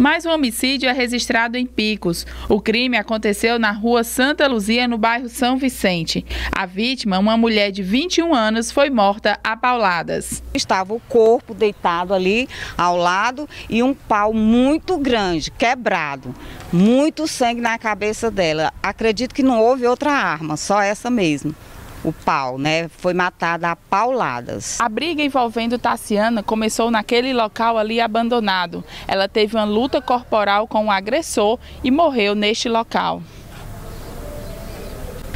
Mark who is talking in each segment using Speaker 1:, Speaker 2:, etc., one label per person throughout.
Speaker 1: Mais um homicídio é registrado em Picos. O crime aconteceu na rua Santa Luzia, no bairro São Vicente. A vítima, uma mulher de 21 anos, foi morta a pauladas.
Speaker 2: Estava o corpo deitado ali ao lado e um pau muito grande, quebrado. Muito sangue na cabeça dela. Acredito que não houve outra arma, só essa mesmo o pau, né? Foi matada a pauladas.
Speaker 1: A briga envolvendo Tassiana começou naquele local ali abandonado. Ela teve uma luta corporal com o agressor e morreu neste local.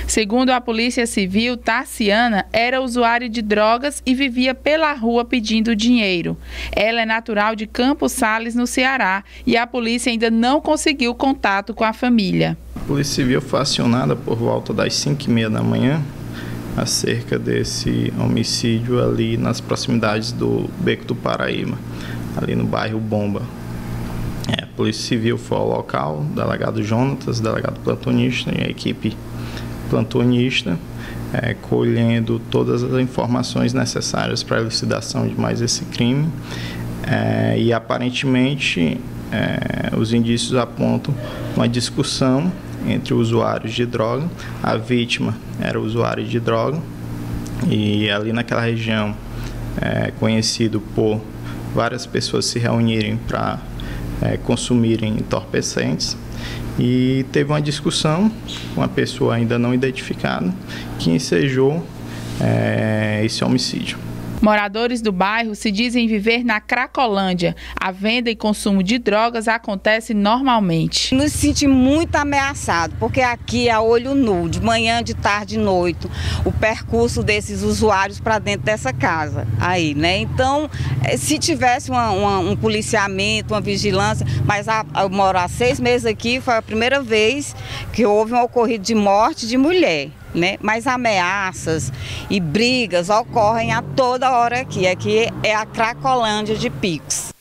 Speaker 1: Segundo a Polícia Civil, Tassiana era usuária de drogas e vivia pela rua pedindo dinheiro. Ela é natural de Campos Sales, no Ceará, e a polícia ainda não conseguiu contato com a família.
Speaker 3: A Polícia Civil foi acionada por volta das 5 e meia da manhã acerca desse homicídio ali nas proximidades do Beco do Paraíba, ali no bairro Bomba. É, a Polícia Civil foi ao local, delegado Jonatas, delegado plantonista e a equipe plantonista, é, colhendo todas as informações necessárias para a elucidação de mais esse crime. É, e aparentemente é, os indícios apontam uma discussão entre usuários de droga. A vítima era usuária de droga e ali naquela região é conhecido por várias pessoas se reunirem para é, consumirem entorpecentes e teve uma discussão com uma pessoa ainda não identificada que ensejou é, esse homicídio.
Speaker 1: Moradores do bairro se dizem viver na Cracolândia. A venda e consumo de drogas acontece normalmente.
Speaker 2: Nos sentimos muito ameaçados, porque aqui é olho nu, de manhã, de tarde, de noite, o percurso desses usuários para dentro dessa casa aí, né? Então, eh, se tivesse uma, uma, um policiamento, uma vigilância, mas a, eu moro há seis meses aqui, foi a primeira vez que houve um ocorrido de morte de mulher né? Mas ameaças e brigas ocorrem a toda hora aqui. Aqui é a Cracolândia de Picos.